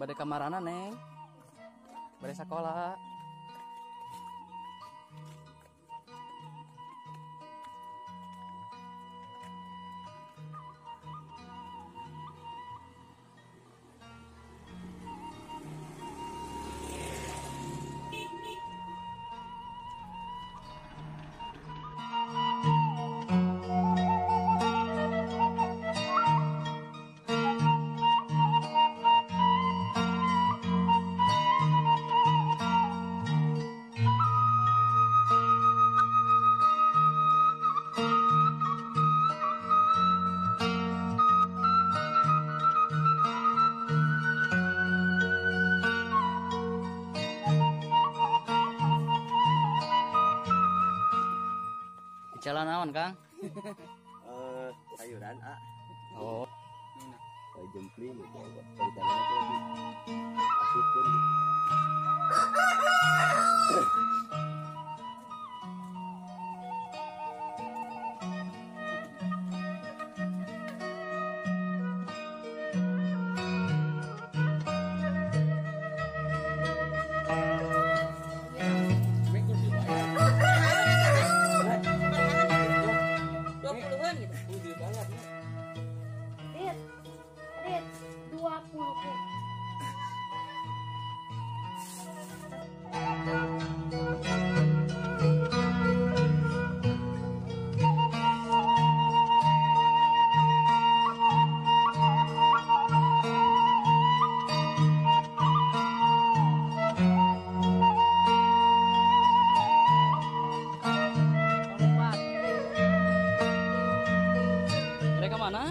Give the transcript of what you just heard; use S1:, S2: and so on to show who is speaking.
S1: Bade kamarana neng. Bade sekolah. Jalan naon, Kang?
S2: Eh, sayuran ah
S1: Oh,
S2: jempling gitu
S3: puluhan gitu
S4: Dit, Dit, 20 Dit.
S1: ஆனால்